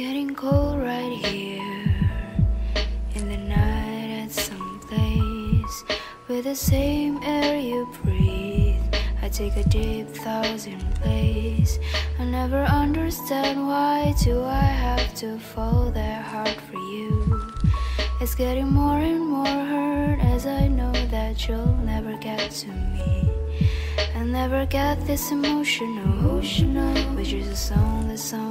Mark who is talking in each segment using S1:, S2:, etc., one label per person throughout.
S1: getting cold right here in the night at some place with the same air you breathe. I take a deep thousand place. I never understand why do I have to fall that hard for you. It's getting more and more hurt as I know that you'll never get to me. I never get this emotional, emotional, which is a song that wrote.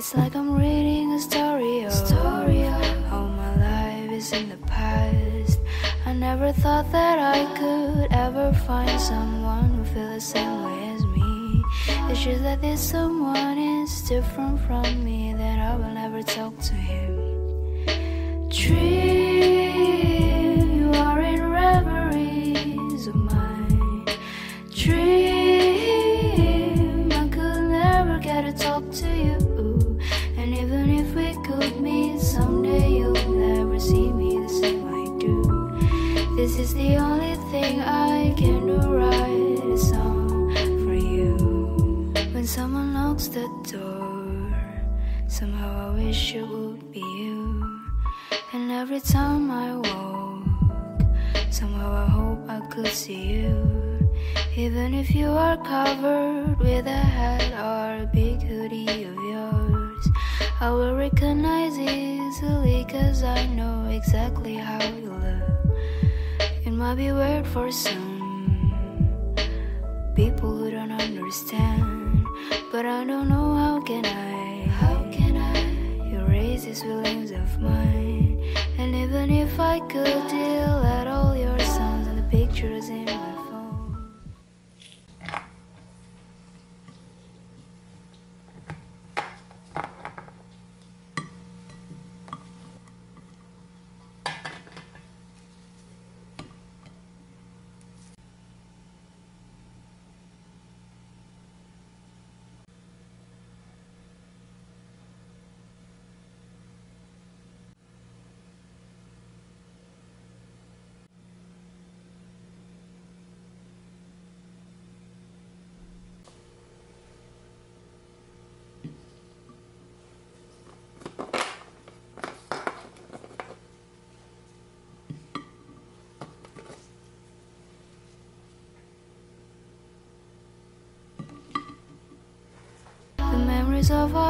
S1: It's like I'm reading a story of, story of how my life is in the past. I never thought that I could ever find someone who feels the same way as me. It's just that this someone is different from me, that I will never talk to him. Dream, you are in reveries of mine. Dream, is the only thing I can do, write a song for you. When someone knocks the door, somehow I wish it would be you. And every time I walk, somehow I hope I could see you. Even if you are covered with a hat or a big hoodie of yours, I will recognize easily cause I know exactly how you look. Might be weird for some people who don't understand, but I don't know how can I, how can I erase these feelings of mine? And even if I could deal at all your songs and the pictures in my phone. The memories of how